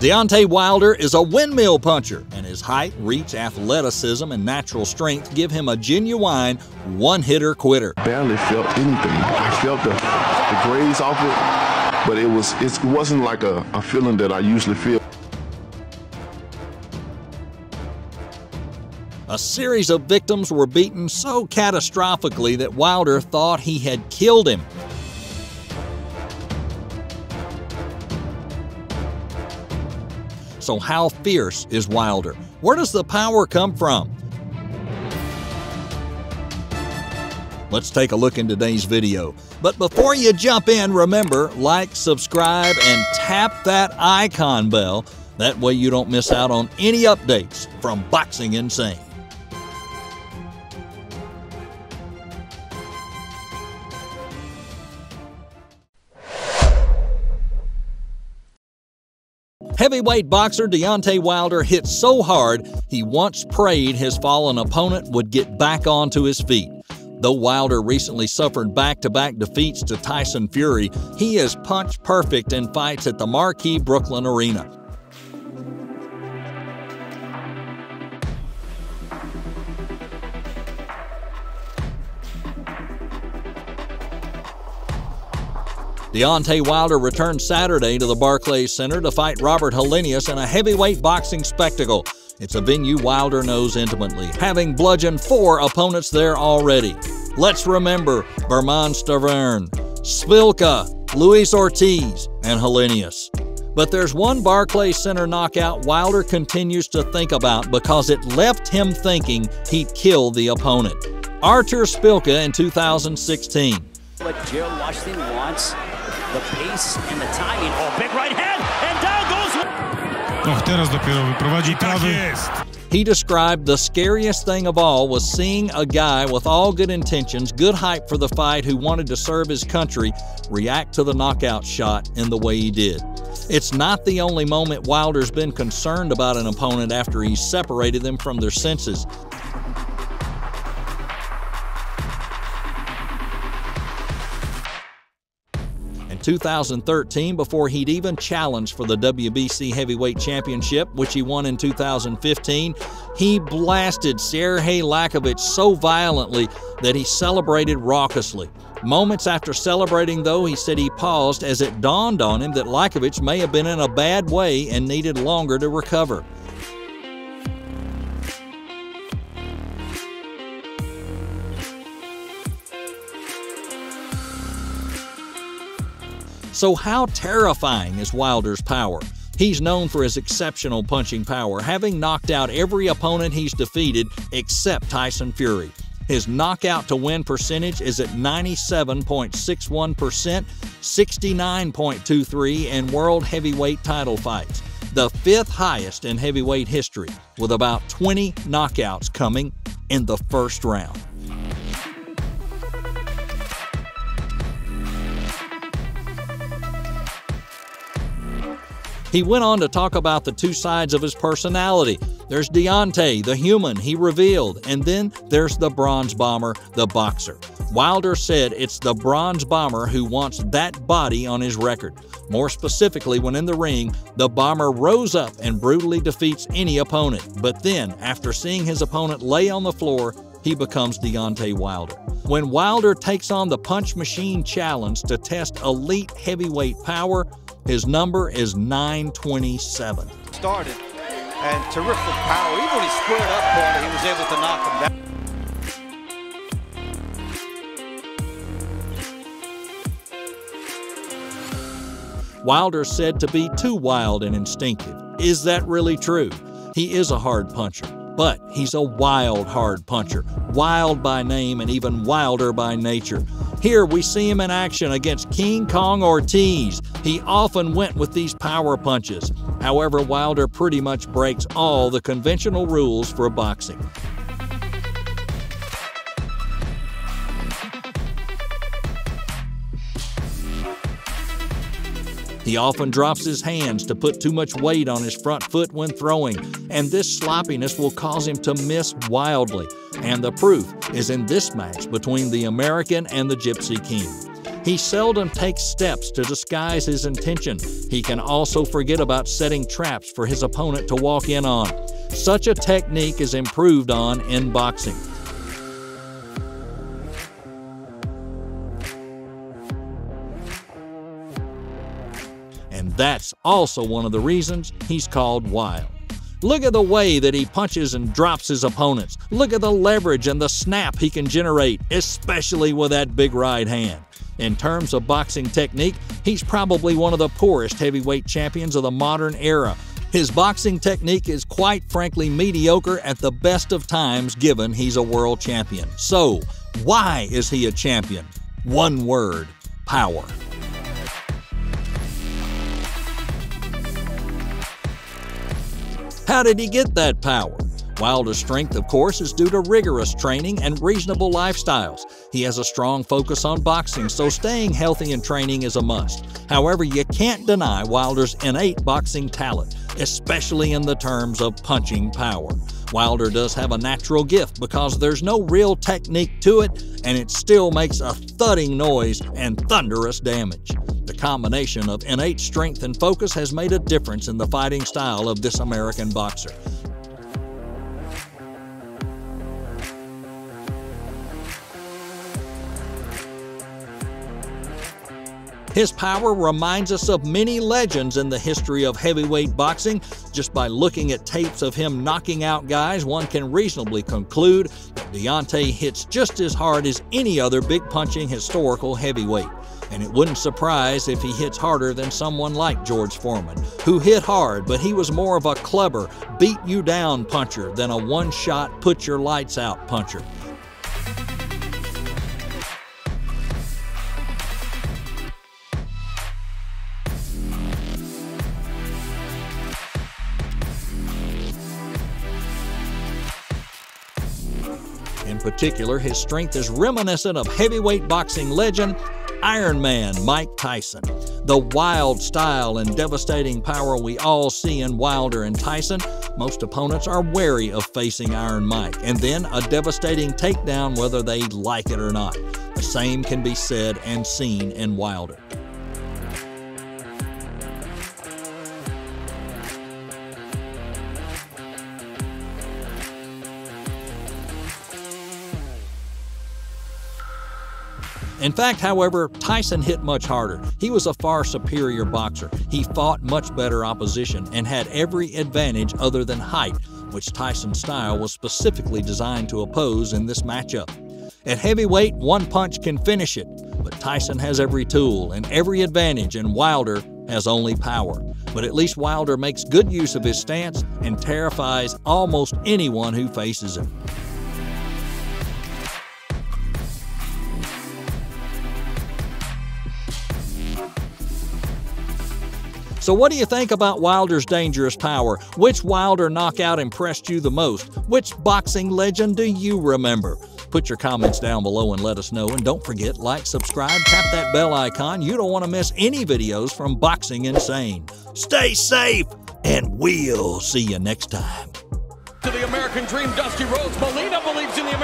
Deontay Wilder is a windmill puncher, and his height, reach, athleticism, and natural strength give him a genuine one-hitter quitter. Barely felt anything. I felt the, the graze off it, but it was it wasn't like a, a feeling that I usually feel. A series of victims were beaten so catastrophically that Wilder thought he had killed him. So, how fierce is Wilder? Where does the power come from? Let's take a look in today's video. But before you jump in, remember like, subscribe, and tap that icon bell. That way you don't miss out on any updates from Boxing Insane. Heavyweight boxer Deontay Wilder hit so hard he once prayed his fallen opponent would get back onto his feet. Though Wilder recently suffered back to back defeats to Tyson Fury, he is punch perfect in fights at the marquee Brooklyn Arena. Deontay Wilder returned Saturday to the Barclays Center to fight Robert Helenius in a heavyweight boxing spectacle. It's a venue Wilder knows intimately, having bludgeoned four opponents there already. Let's remember Bermane Stiverne, Szpilka, Luis Ortiz, and Helenius. But there's one Barclays Center knockout Wilder continues to think about because it left him thinking he'd kill the opponent. Artur Szpilka in 2016. What Washington wants the pace and the timing. Oh, big right hand, and down goes. Och, teraz dopiero wyprowadzi prawy. He described the scariest thing of all was seeing a guy with all good intentions, good hype for the fight, who wanted to serve his country, react to the knockout shot in the way he did. It's not the only moment Wilder's been concerned about an opponent after he's separated them from their senses. 2013 before he'd even challenged for the WBC Heavyweight Championship, which he won in 2015. He blasted Sergey Liakhovich so violently that he celebrated raucously. Moments after celebrating, though, he said he paused as it dawned on him that Liakhovich may have been in a bad way and needed longer to recover. So, how terrifying is Wilder's power? He's known for his exceptional punching power, having knocked out every opponent he's defeated except Tyson Fury. His knockout to win percentage is at 97.61%, 69.23 in world heavyweight title fights, the fifth highest in heavyweight history, with about 20 knockouts coming in the first round. He went on to talk about the two sides of his personality. There's Deontay, the human he revealed, and then there's the bronze bomber, the boxer. Wilder said it's the bronze bomber who wants that body on his record. More specifically, when in the ring, the bomber rose up and brutally defeats any opponent. But then, after seeing his opponent lay on the floor, he becomes Deontay Wilder. When Wilder takes on the Punch Machine Challenge to test elite heavyweight power, his number is 927. Started and terrific power. Even when he squared up Porter, he was able to knock him down. Wilder said to be too wild and instinctive. Is that really true? He is a hard puncher, but he's a wild hard puncher, wild by name and even wilder by nature. Here we see him in action against King Kong Ortiz. He often went with these power punches. However, Wilder pretty much breaks all the conventional rules for boxing. He often drops his hands to put too much weight on his front foot when throwing, and this sloppiness will cause him to miss wildly. And the proof is in this match between the American and the Gypsy King. He seldom takes steps to disguise his intention. He can also forget about setting traps for his opponent to walk in on. Such a technique is improved on in boxing. That's also one of the reasons he's called wild. Look at the way that he punches and drops his opponents. Look at the leverage and the snap he can generate, especially with that big right hand. In terms of boxing technique, he's probably one of the poorest heavyweight champions of the modern era. His boxing technique is quite frankly mediocre at the best of times given he's a world champion. So, why is he a champion? One word power. How did he get that power? Wilder's strength, of course, is due to rigorous training and reasonable lifestyles. He has a strong focus on boxing, so staying healthy and training is a must. However, you can't deny Wilder's innate boxing talent, especially in the terms of punching power. Wilder does have a natural gift because there's no real technique to it, and it still makes a thudding noise and thunderous damage The combination of innate strength and focus has made a difference in the fighting style of this American boxer. His power reminds us of many legends in the history of heavyweight boxing. Just by looking at tapes of him knocking out guys, one can reasonably conclude that Deontay hits just as hard as any other big punching historical heavyweight and it wouldn't surprise if he hits harder than someone like George Foreman, who hit hard, but he was more of a clever, beat you down puncher than a one shot, put your lights out puncher. Particular, his strength is reminiscent of heavyweight boxing legend Iron Man Mike Tyson. The wild style and devastating power we all see in Wilder and Tyson, most opponents are wary of facing Iron Mike, and then a devastating takedown whether they like it or not. The same can be said and seen in Wilder. In fact, however, Tyson hit much harder. He was a far superior boxer. He fought much better opposition and had every advantage other than height, which Tyson's style was specifically designed to oppose in this matchup. At heavyweight, one punch can finish it, but Tyson has every tool and every advantage, and Wilder has only power. But at least Wilder makes good use of his stance and terrifies almost anyone who faces him. So, what do you think about Wilder's dangerous power? Which Wilder knockout impressed you the most? Which boxing legend do you remember? Put your comments down below and let us know. And don't forget, like, subscribe, tap that bell icon. You don't want to miss any videos from Boxing Insane. Stay safe, and we'll see you next time. To the American dream, Dusty Rhodes. Molina believes in the